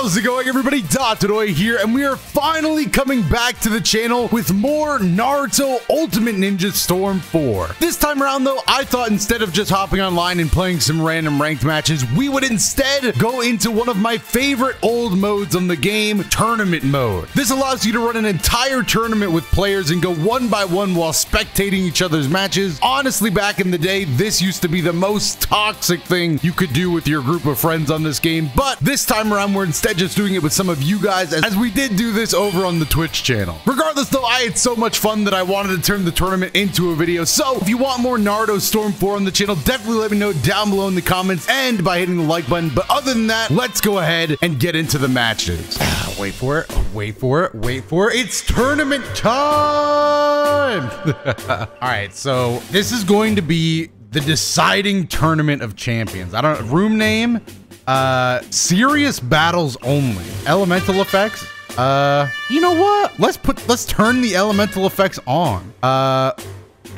How's it going everybody? Dotodoya here and we are finally coming back to the channel with more Naruto Ultimate Ninja Storm 4. This time around though, I thought instead of just hopping online and playing some random ranked matches, we would instead go into one of my favorite old modes on the game, Tournament Mode. This allows you to run an entire tournament with players and go one by one while spectating each other's matches. Honestly, back in the day, this used to be the most toxic thing you could do with your group of friends on this game, but this time around, we're instead just doing it with some of you guys as we did do this over on the Twitch channel. Regardless though, I had so much fun that I wanted to turn the tournament into a video. So if you want more Naruto Storm 4 on the channel, definitely let me know down below in the comments and by hitting the like button. But other than that, let's go ahead and get into the matches. Ah, wait for it, wait for it, wait for it. It's tournament time. All right, so this is going to be the deciding tournament of champions. I don't room name uh, serious battles only. Elemental effects. Uh, you know what? Let's put, let's turn the elemental effects on. Uh,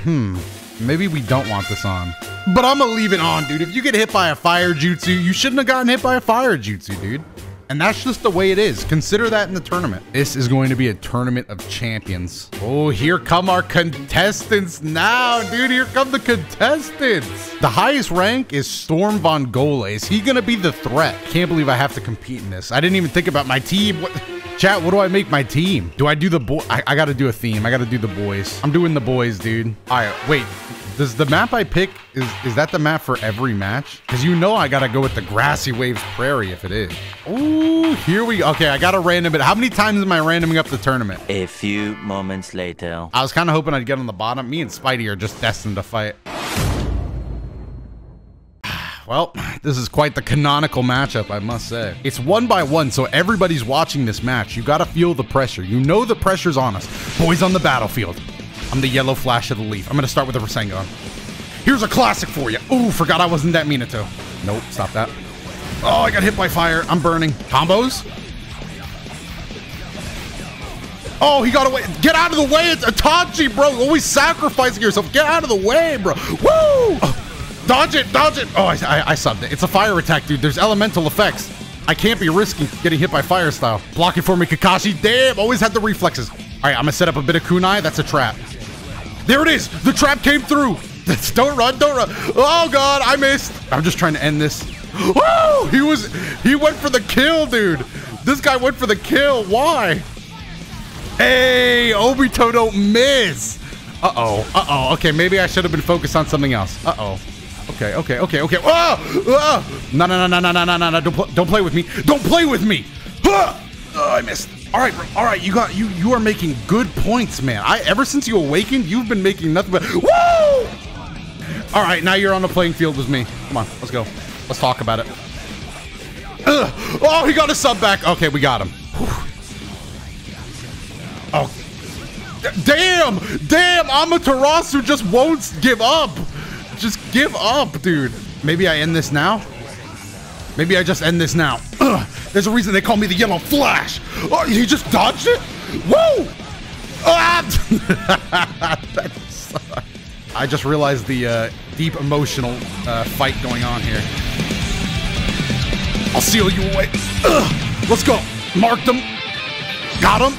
hmm. Maybe we don't want this on. But I'm gonna leave it on, dude. If you get hit by a fire jutsu, you shouldn't have gotten hit by a fire jutsu, dude. And that's just the way it is. Consider that in the tournament. This is going to be a tournament of champions. Oh, here come our contestants now, dude. Here come the contestants. The highest rank is Storm Vongola. Is he going to be the threat? Can't believe I have to compete in this. I didn't even think about my team. What? Chat, what do I make my team? Do I do the boy? I, I got to do a theme. I got to do the boys. I'm doing the boys, dude. All right, wait. Does the map I pick, is, is that the map for every match? Because you know I got to go with the Grassy Waves Prairie if it is. Ooh, here we go. Okay, I got to random it. How many times am I randoming up the tournament? A few moments later. I was kind of hoping I'd get on the bottom. Me and Spidey are just destined to fight. Well, this is quite the canonical matchup, I must say. It's one by one, so everybody's watching this match. You gotta feel the pressure. You know the pressure's on us. Boys on the battlefield. I'm the yellow flash of the leaf. I'm gonna start with the Rasengan. Here's a classic for you. Ooh, forgot I wasn't that Minato. Nope, stop that. Oh, I got hit by fire. I'm burning. Combos? Oh, he got away. Get out of the way. It's Itachi, bro. Always sacrificing yourself. Get out of the way, bro. Woo! Oh, dodge it, dodge it. Oh, I, I, I subbed it. It's a fire attack, dude. There's elemental effects. I can't be risking getting hit by fire style. Block it for me, Kakashi. Damn, always had the reflexes. All right, I'm gonna set up a bit of kunai. That's a trap. There it is. The trap came through. don't run, don't run. Oh God, I missed. I'm just trying to end this. Woo! He was, he went for the kill, dude. This guy went for the kill. Why? Hey, Obito don't miss. Uh-oh, uh-oh. Okay, maybe I should have been focused on something else. Uh-oh. Okay, okay, okay, okay. Oh! oh! No, no, no, no, no, no, no, no, Don't, pl don't play with me. Don't play with me. Oh, I missed. All right, bro. All right, you got you. You are making good points, man. I ever since you awakened, you've been making nothing but woo. All right, now you're on the playing field with me. Come on, let's go. Let's talk about it. Ugh. Oh, he got a sub back. Okay, we got him. Whew. Oh, damn, damn! Amaterasu just won't give up. Just give up, dude. Maybe I end this now. Maybe I just end this now. Ugh. There's a reason they call me the Yellow Flash. Oh, he just dodged it? Woo! Ah! I just realized the uh, deep emotional uh, fight going on here. I'll seal you away. Ugh. Let's go. Marked him. Got him.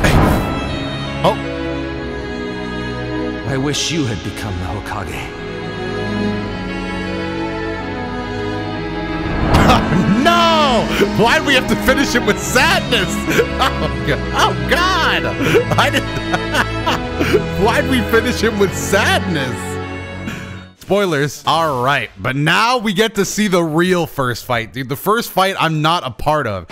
Hey. Oh. I wish you had become the Hokage. No! Why'd we have to finish it with sadness? Oh God! Oh God. I didn't. Why'd we finish him with sadness? Spoilers. All right, but now we get to see the real first fight, dude. The first fight I'm not a part of.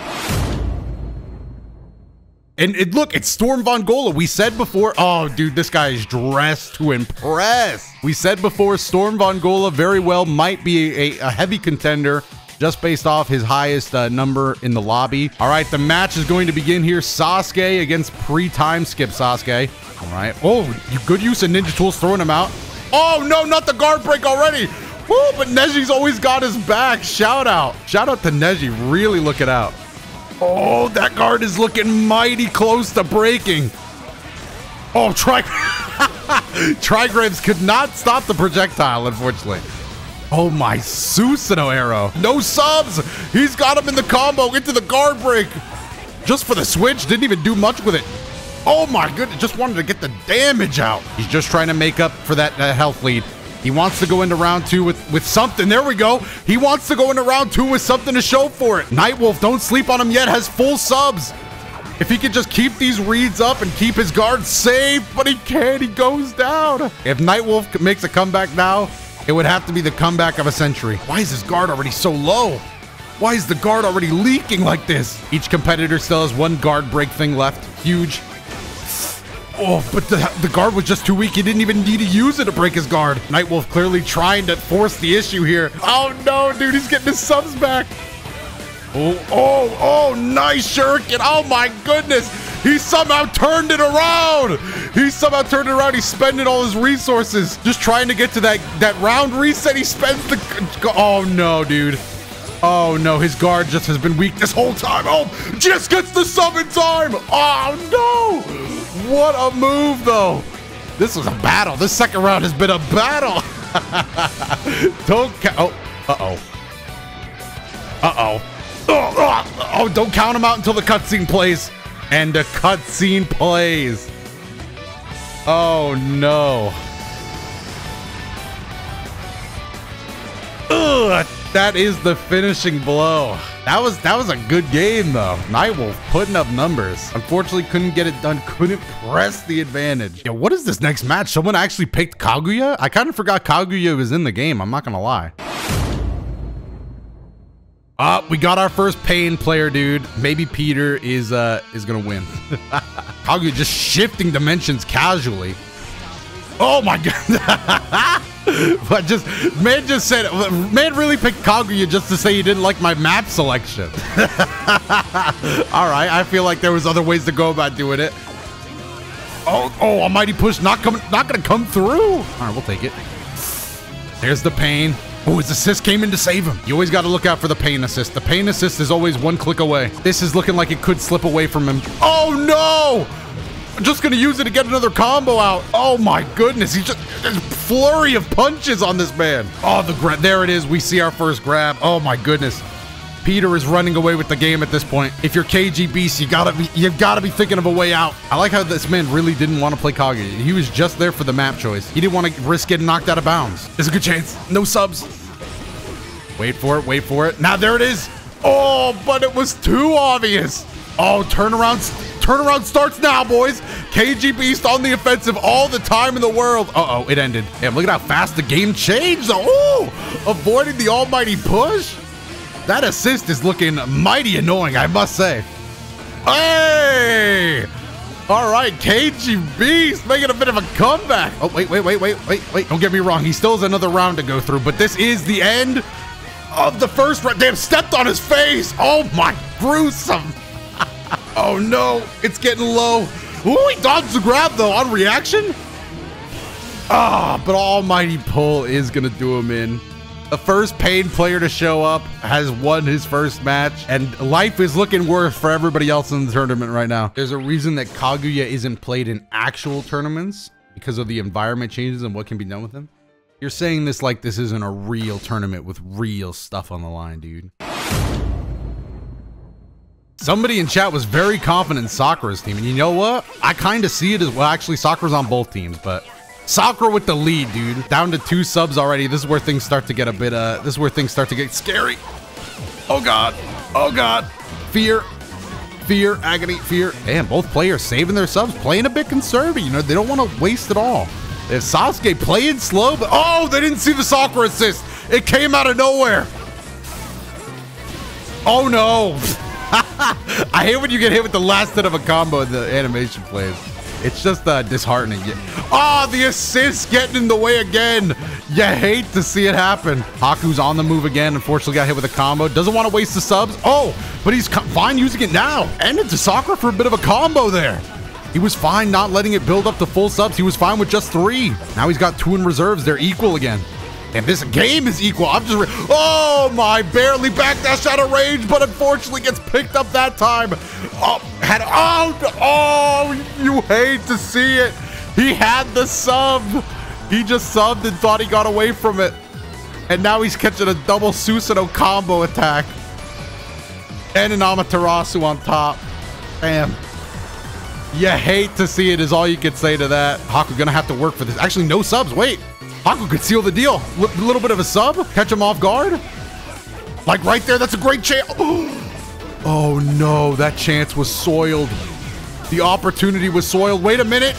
And it, look, it's Storm Vongola. We said before, oh, dude, this guy is dressed to impress. We said before, Storm Vongola very well might be a, a heavy contender just based off his highest uh, number in the lobby. All right, the match is going to begin here. Sasuke against pre-time skip Sasuke. All right. Oh, good use of ninja tools throwing him out. Oh, no, not the guard break already. Woo, but Neji's always got his back. Shout out. Shout out to Neji. Really looking out. Oh, that guard is looking mighty close to breaking. Oh, Tri Trigraves could not stop the projectile, unfortunately. Oh my Susanoo arrow. No subs. He's got him in the combo into the guard break. Just for the switch. Didn't even do much with it. Oh my goodness. Just wanted to get the damage out. He's just trying to make up for that uh, health lead. He wants to go into round two with, with something. There we go. He wants to go into round two with something to show for it. Nightwolf, don't sleep on him yet, has full subs. If he could just keep these reads up and keep his guard safe, but he can't. He goes down. If Nightwolf makes a comeback now, it would have to be the comeback of a century. Why is his guard already so low? Why is the guard already leaking like this? Each competitor still has one guard break thing left. Huge. Oh, but the, the guard was just too weak. He didn't even need to use it to break his guard. Nightwolf clearly trying to force the issue here. Oh no, dude, he's getting his subs back. Oh, oh, oh, nice shuriken. Oh my goodness. He somehow turned it around. He somehow turned it around. He's spending all his resources just trying to get to that, that round reset. He spends the... Oh no, dude. Oh no, his guard just has been weak this whole time. Oh, just gets the sub in time. Oh no. What a move, though. This was a battle. This second round has been a battle. don't count. Oh, uh-oh. Uh-oh. Oh, oh, oh, don't count him out until the cutscene plays. And the cutscene plays. Oh, no. Ugh, that is the finishing blow. That was that was a good game though. Nightwolf putting up numbers. Unfortunately, couldn't get it done. Couldn't press the advantage. Yeah, what is this next match? Someone actually picked Kaguya? I kind of forgot Kaguya was in the game. I'm not gonna lie. Uh, we got our first pain player, dude. Maybe Peter is uh is gonna win. Kaguya just shifting dimensions casually. Oh my god. but just man just said man really picked Kaguya just to say he didn't like my map selection. All right, I feel like there was other ways to go about doing it. Oh, oh, almighty push not coming, not gonna come through. All right, we'll take it. There's the pain. Oh, his assist came in to save him. You always got to look out for the pain assist. The pain assist is always one click away. This is looking like it could slip away from him. Oh no! I'm just gonna use it to get another combo out. Oh my goodness, he's just flurry of punches on this man. Oh, the grab, there it is. We see our first grab. Oh my goodness. Peter is running away with the game at this point. If you're KG Beast, you gotta be you've gotta be thinking of a way out. I like how this man really didn't want to play Kaguya. He was just there for the map choice. He didn't want to risk getting knocked out of bounds. There's a good chance. No subs. Wait for it, wait for it. Now there it is. Oh, but it was too obvious. Oh, turnaround turnaround starts now, boys. KG Beast on the offensive all the time in the world. Uh-oh, it ended. Damn, look at how fast the game changed. Oh, avoiding the almighty push. That assist is looking mighty annoying, I must say. Hey! All right, KG Beast making a bit of a comeback. Oh, wait, wait, wait, wait, wait, wait. Don't get me wrong. He still has another round to go through, but this is the end of the first round. Damn, stepped on his face. Oh, my gruesome. oh, no. It's getting low. Ooh, he dodged the grab, though, on reaction. Ah, but Almighty Pull is going to do him in. The first Pain player to show up has won his first match, and life is looking worse for everybody else in the tournament right now. There's a reason that Kaguya isn't played in actual tournaments because of the environment changes and what can be done with him. You're saying this like this isn't a real tournament with real stuff on the line, dude. Somebody in chat was very confident in Sakura's team, and you know what? I kind of see it as well. Actually, Sakura's on both teams, but Sakura with the lead, dude. Down to two subs already. This is where things start to get a bit, uh, this is where things start to get scary. Oh, God. Oh, God. Fear. Fear, agony, fear. And both players saving their subs, playing a bit conservative. You know, they don't want to waste it all. If Sasuke playing slow, but oh, they didn't see the Sakura assist. It came out of nowhere. Oh, no. I hate when you get hit with the last hit of a combo and the animation plays. It's just uh, disheartening. Oh, the assist getting in the way again. You hate to see it happen. Haku's on the move again. Unfortunately, got hit with a combo. Doesn't want to waste the subs. Oh, but he's fine using it now. And into Sakura for a bit of a combo there. He was fine not letting it build up to full subs. He was fine with just three. Now he's got two in reserves. They're equal again. And this game is equal. I'm just, oh my, barely backdash out of range, but unfortunately gets picked up that time. Oh, had, oh, oh, you hate to see it. He had the sub. He just subbed and thought he got away from it. And now he's catching a double Susanoo combo attack. And an Amaterasu on top. Damn. You hate to see it is all you could say to that. Haku gonna have to work for this. Actually, no subs. Wait. Haku could seal the deal. A little bit of a sub. Catch him off guard. Like right there. That's a great chance. Oh no, that chance was soiled. The opportunity was soiled. Wait a minute.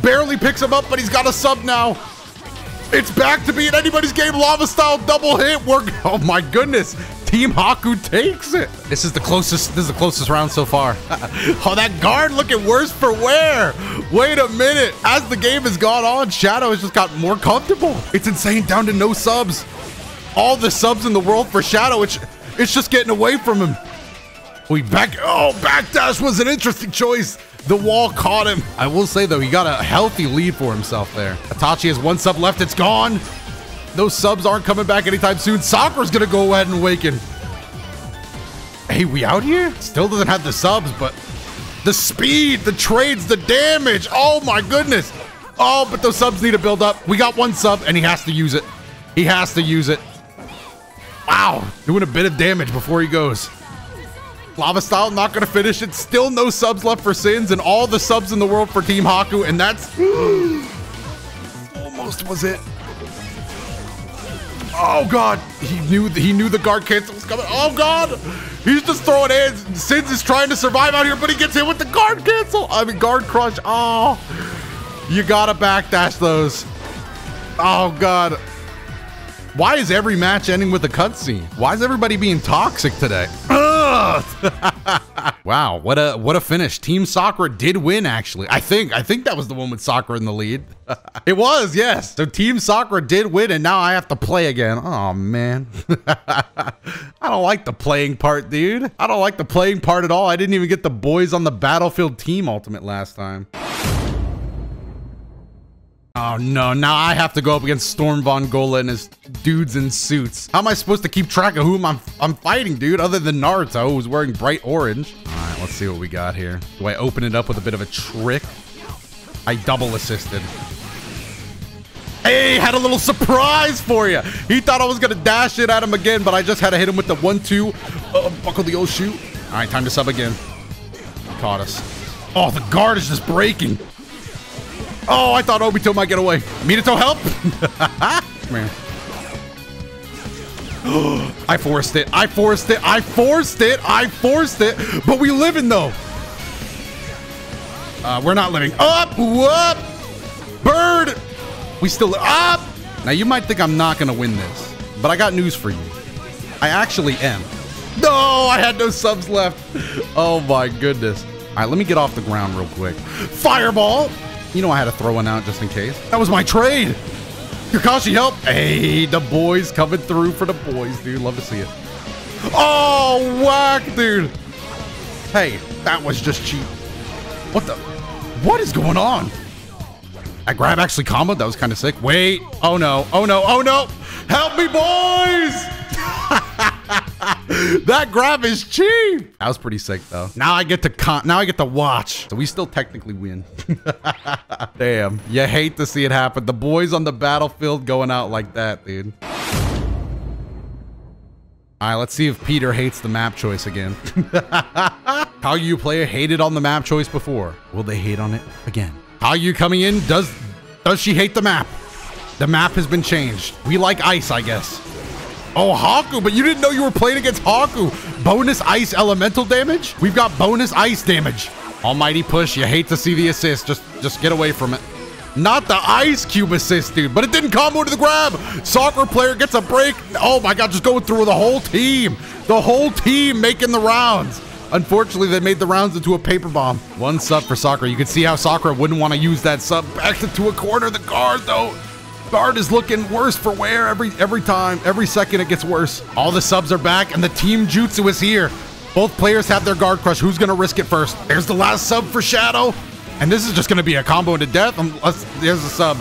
Barely picks him up, but he's got a sub now. It's back to being anybody's game. Lava style double hit work. Oh my goodness. Team Haku takes it. This is the closest. This is the closest round so far. oh, that guard looking worse for wear. Wait a minute. As the game has gone on, Shadow has just got more comfortable. It's insane. Down to no subs. All the subs in the world for Shadow. It's it's just getting away from him. We back. Oh, backdash was an interesting choice. The wall caught him. I will say though, he got a healthy lead for himself there. Itachi has one sub left. It's gone. Those subs aren't coming back anytime soon. Sakura's gonna go ahead and awaken. Hey, we out here? Still doesn't have the subs, but the speed, the trades, the damage. Oh my goodness. Oh, but those subs need to build up. We got one sub and he has to use it. He has to use it. Wow, doing a bit of damage before he goes. Lava Style not going to finish it. Still no subs left for Sins and all the subs in the world for Team Haku. And that's almost was it. Oh God, he knew he knew the guard cancel was coming. Oh God, he's just throwing hands. Sins is trying to survive out here, but he gets hit with the guard cancel. I mean guard crush. Oh, you gotta backdash those. Oh God. Why is every match ending with a cutscene? Why is everybody being toxic today? wow, what a what a finish. Team Sakura did win actually. I think I think that was the one with Sakura in the lead. it was, yes. So Team Sakura did win and now I have to play again. Oh man. I don't like the playing part, dude. I don't like the playing part at all. I didn't even get the boys on the battlefield team ultimate last time. Oh no, now I have to go up against Storm Vongola and his dudes in suits. How am I supposed to keep track of whom I'm, I'm fighting, dude, other than Naruto, who's wearing bright orange? All right, let's see what we got here. Do I open it up with a bit of a trick? I double assisted. Hey, had a little surprise for you. He thought I was gonna dash it at him again, but I just had to hit him with the one-two. Uh, buckle the old shoe. All right, time to sub again. Caught us. Oh, the guard is just breaking. Oh, I thought Obito might get away. Minato, help! Come here. I forced it. I forced it. I forced it. I forced it. But we living though. Uh, we're not living. Up, up, bird. We still up. Now you might think I'm not gonna win this, but I got news for you. I actually am. No, I had no subs left. Oh my goodness. All right, let me get off the ground real quick. Fireball. You know I had to throw one out just in case. That was my trade. Kakashi, help. Hey, the boys coming through for the boys, dude. Love to see it. Oh, whack, dude. Hey, that was just cheap. What the? What is going on? I grab actually comboed. That was kind of sick. Wait. Oh, no. Oh, no. Oh, no. Help me, boys. that grab is cheap. That was pretty sick though. Now I get to con now I get to watch. So we still technically win. Damn. You hate to see it happen. The boys on the battlefield going out like that, dude. All right, let's see if Peter hates the map choice again. How you player hated on the map choice before. Will they hate on it again? How you coming in? Does does she hate the map? The map has been changed. We like ice, I guess. Oh, Haku, but you didn't know you were playing against Haku. Bonus ice elemental damage? We've got bonus ice damage. Almighty push. You hate to see the assist. Just, just get away from it. Not the ice cube assist, dude, but it didn't combo to the grab. Soccer player gets a break. Oh my God, just going through the whole team. The whole team making the rounds. Unfortunately, they made the rounds into a paper bomb. One sub for Sakura. You can see how Sakura wouldn't want to use that sub. Back into a corner. The guard, though. Guard is looking worse for wear every every time. Every second it gets worse. All the subs are back and the team jutsu is here. Both players have their guard crush. Who's to risk it first? There's the last sub for Shadow. And this is just to be a combo into death. Um, Unless there's a sub.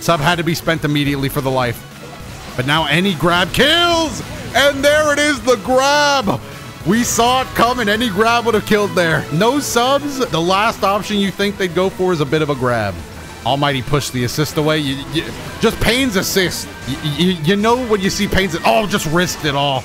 Sub had to be spent immediately for the life. But now any grab kills. And there it is, the grab. We saw it coming. Any grab would have killed there. No subs. The last option you think they'd go for is a bit of a grab. Almighty push the assist away. You, you, just Pain's assist. You, you, know when you see Pain's, oh, just wrist it all.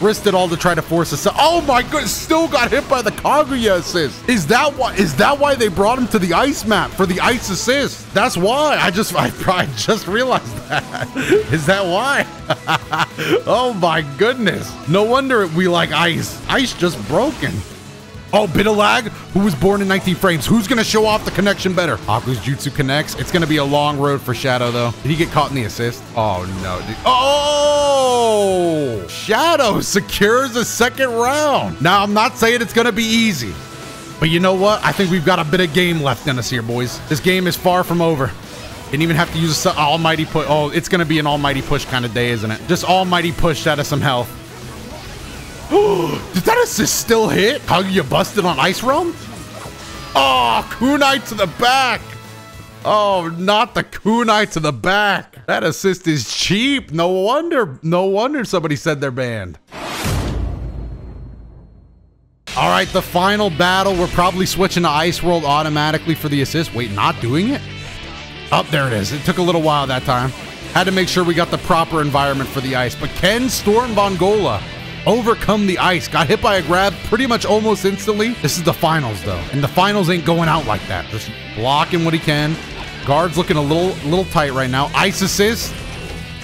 Wrist it all to try to force us. Oh my goodness, still got hit by the Kaguya assist. Is that why? Is that why they brought him to the ice map for the ice assist? That's why. I just, I, I just realized that. Is that why? oh my goodness. No wonder we like ice. Ice just broken. Oh, bit of lag. Who was born in 19 frames? Who's gonna show off the connection better? Haku's Jutsu connects. It's gonna be a long road for Shadow though. Did he get caught in the assist? Oh no. Oh! Shadow secures a second round. Now I'm not saying it's gonna be easy, but you know what? I think we've got a bit of game left in us here, boys. This game is far from over. Didn't even have to use an almighty push. Oh, it's gonna be an almighty push kind of day, isn't it? Just almighty push out of some health. Did that assist still hit? How you busted on Ice Realm? Ah, oh, kunai to the back. Oh, not the kunai to the back. That assist is cheap. No wonder, no wonder somebody said they're banned. All right, the final battle. We're probably switching to Ice World automatically for the assist. Wait, not doing it? Up oh, there it is. It took a little while that time. Had to make sure we got the proper environment for the ice. But can Storm Vongola overcome the ice. Got hit by a grab pretty much almost instantly. This is the finals though, and the finals ain't going out like that. Just blocking what he can. Guard's looking a little little tight right now. Ice assist.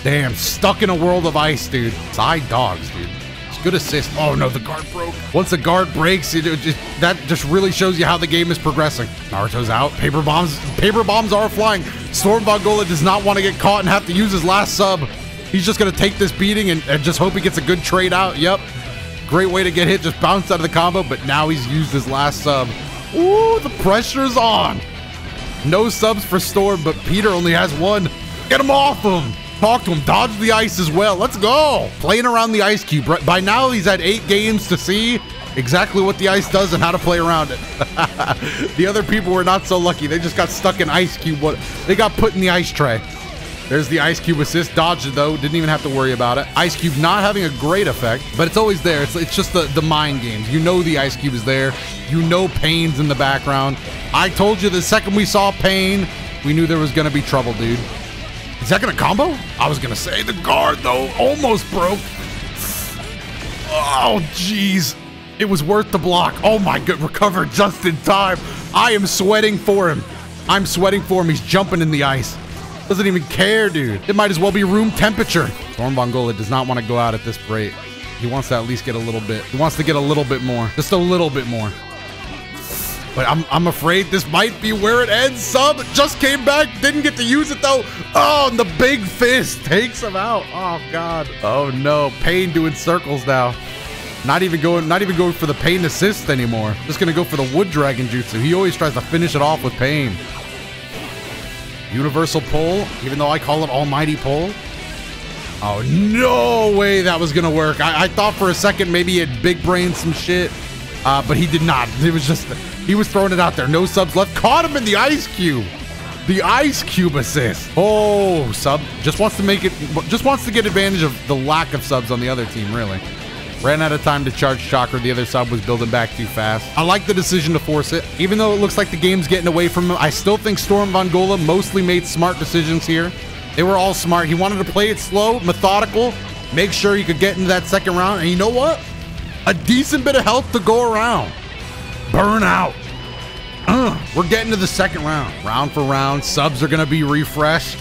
Damn, stuck in a world of ice, dude. Side dogs, dude. It's good assist. Oh no, the guard broke. Once the guard breaks, it, it just, that just really shows you how the game is progressing. Naruto's out. Paper bombs. Paper bombs are flying. Storm Vongola does not want to get caught and have to use his last sub. He's just going to take this beating and, and, just hope he gets a good trade out. Yep. Great way to get hit. Just bounced out of the combo, but now he's used his last sub. Ooh, the pressure's on. No subs for Storm, but Peter only has one. Get him off him. Talk to him. Dodge the ice as well. Let's go. Playing around the ice cube. By now, he's had eight games to see exactly what the ice does and how to play around it. the other people were not so lucky. They just got stuck in ice cube. They got put in the ice tray. There's the Ice Cube assist. Dodged it, though. Didn't even have to worry about it. Ice Cube not having a great effect, but it's always there. It's, it's just the, the mind games. You know the Ice Cube is there. You know Pain's in the background. I told you the second we saw Pain, we knew there was going to be trouble, dude. Is that going to combo? I was going to say the guard, though, almost broke. Oh, jeez. It was worth the block. Oh, my God. Recovered just in time. I am sweating for him. I'm sweating for him. He's jumping in the ice. Doesn't even care, dude. It might as well be room temperature. Storm does not want to go out at this rate. He wants to at least get a little bit. He wants to get a little bit more. Just a little bit more. But I'm, I'm afraid this might be where it ends. Sub just came back, didn't get to use it though. Oh, and the big fist takes him out. Oh God. Oh no, Pain doing circles now. Not even going, not even going for the Pain assist anymore. Just gonna go for the Wood Dragon Jutsu. He always tries to finish it off with Pain. Universal pull, even though I call it almighty pull. Oh, no way that was going to work. I, I, thought for a second maybe had big brain some shit, uh, but he did not. It was just, he was throwing it out there. No subs left. Caught him in the ice cube. The ice cube assist. Oh, sub just wants to make it, just wants to get advantage of the lack of subs on the other team, really. Ran out of time to charge Chakra. The other side was building back too fast. I like the decision to force it. Even though it looks like the game's getting away from him, I still think Storm Vongola mostly made smart decisions here. They were all smart. He wanted to play it slow, methodical, make sure he could get into that second round. And you know what? A decent bit of health to go around. Burn out. Uh, we're getting to the second round. Round for round, subs are going to be refreshed.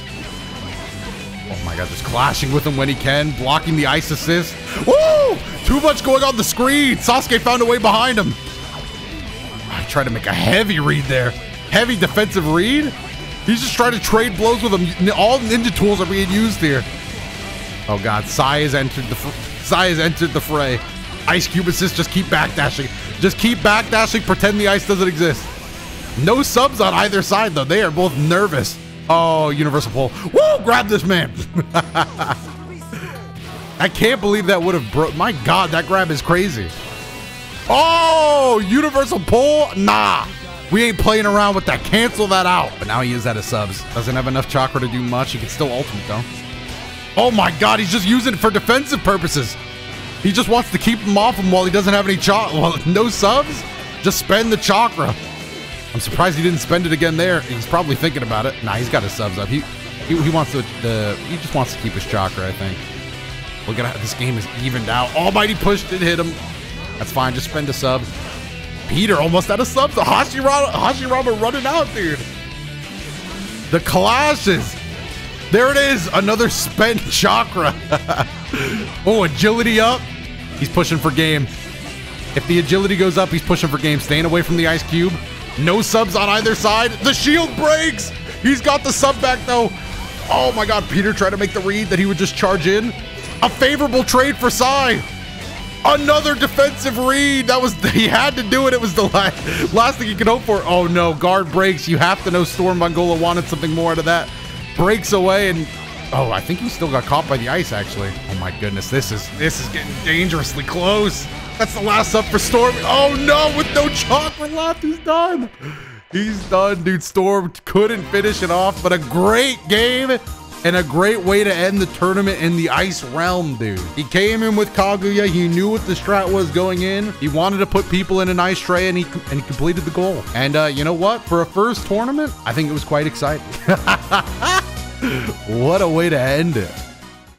Oh my god, just clashing with him when he can, blocking the ice assist. Woo! Too much going on the screen. Sasuke found a way behind him. I tried to make a heavy read there. Heavy defensive read. He's just trying to trade blows with him. All ninja tools are being used here. Oh god, Sai has entered the Sai has entered the fray. Ice Cube assist, just keep backdashing. Just keep backdashing, pretend the ice doesn't exist. No subs on either side though. They are both nervous. Oh, Universal Pull. Woo! Grab this man. I can't believe that would have broke. My God, that grab is crazy. Oh, universal pull? Nah. We ain't playing around with that. Cancel that out. But now he is out of subs. Doesn't have enough chakra to do much. He can still ultimate, though. Oh my God, he's just using it for defensive purposes. He just wants to keep him off him while he doesn't have any chakra. Well, no subs? Just spend the chakra. I'm surprised he didn't spend it again there. He's probably thinking about it. Nah, he's got his subs up. He he, he wants to the he just wants to keep his chakra, I think. Look at how this game is evened out. Almighty pushed it, hit him. That's fine. Just spend a sub. Peter almost out of subs. The Hashirama, Hashirama running out, dude. The clashes. There it is. Another spent chakra. oh, agility up. He's pushing for game. If the agility goes up, he's pushing for game. Staying away from the ice cube. No subs on either side. The shield breaks. He's got the sub back though. Oh my god, Peter tried to make the read that he would just charge in. A favorable trade for Sai. Another defensive read. That was he had to do it. It was the last, last thing he could hope for. Oh no, guard breaks. You have to know Storm Mongola wanted something more out of that. Breaks away and oh, I think he still got caught by the ice actually. Oh my goodness, this is this is getting dangerously close. That's the last up for Storm. Oh no, with no chocolate left, he's done. He's done, dude. Storm couldn't finish it off, but a great game and a great way to end the tournament in the ice realm, dude. He came in with Kaguya. He knew what the strat was going in. He wanted to put people in an ice tray, and he and he completed the goal. And uh, you know what? For a first tournament, I think it was quite exciting. what a way to end it.